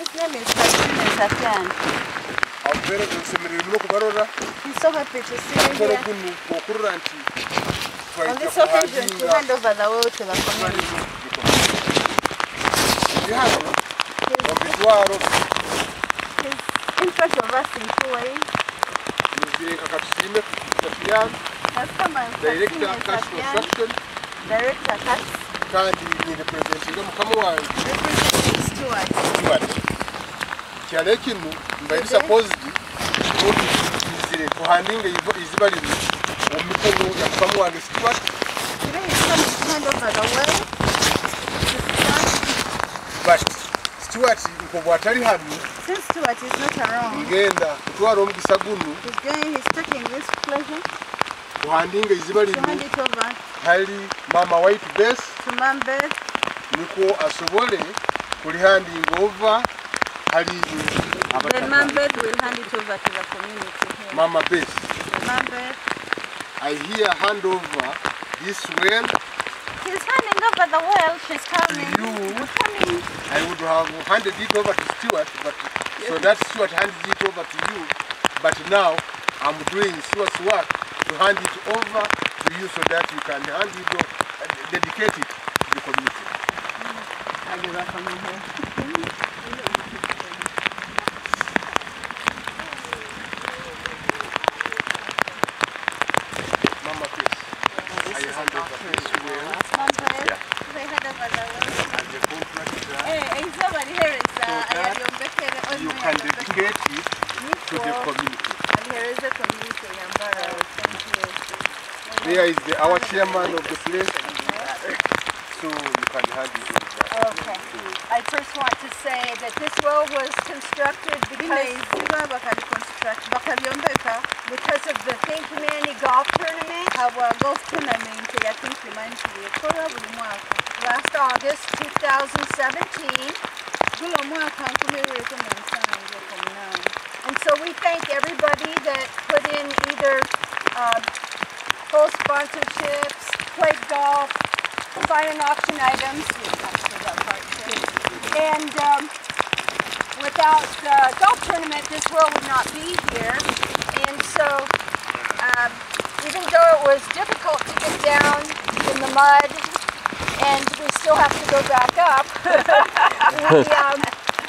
His name is Katrina Safyan. avere nsemerera no kubarora He's so happy to see you mukoro here. guno okurura nti On this occasion, to hand over the will to the community. ndi hano omubitwaro His interest of us in Kuwait nubireka katusiime Safiyani has come and seen director Ms. Cash Construction Director Kat, kandi ni representinga mukama wange representing Stewart. Stewart kyalekimu mbairisa positive kuti izire kuhandinge ivo izibalimi omukugu yakufamu wange situati but Stuart nkobwa atari hano ngenda kutwara omukisa gunu kuhandinga iziba limu hali mama white base niko asobole kurihandinga ova hali Then Mambeth will hand it over to the community here. mama Mambeth. I hear hand over this well She's handing over the well. She's coming. You- She's coming. I would have handed it over to Stuart, but so that Stuart handed it over to you. But now I'm doing Stuart's work to hand it over to you so that you can hand it over, uh, dedicate it to the community. Give her coming here. Mama, please. I hand over this well Mambeth. They hand over the well. and the contract you can dedicate it to the community. alihereze thank you the, our chairman of the place, so can hand it. Okay. I first want to say that this well was constructed because, because of the Think Humanity Golf Tournament golf tournament last August 2017. gulo omwaka nkumi ebiri kumi na And so we thank everybody that put in either uh, full sponsorships, played golf, silent auction items. And um, without the golf tournament, this world would not be here. And so, um, even though it was difficult in the mud, and we still have to go back up, we, um,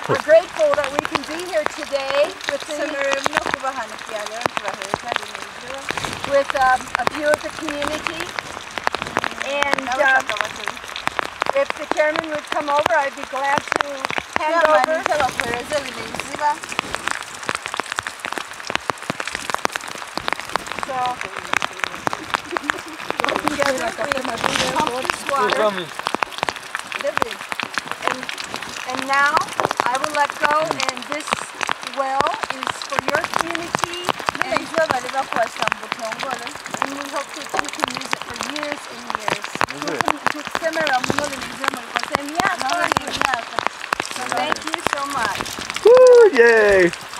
we're grateful that we can be here today with the tusemerere muno kuba hano kyalo ntubahere kandi neizibwa with um, a view of the community. And um, if the chairman would come over, I'd be glad to hand Chairman, over. nsaba kuhereza bineiziba So, pump this water. David And, and now I will let go, and this well is for your community, bineiziba bari bakwasa mu and we hope that you can use it for years and years. tukusemerera muno bineiziba mu bikosa emyaka Alright. n'emyaka So thank you so much. Woo, yay!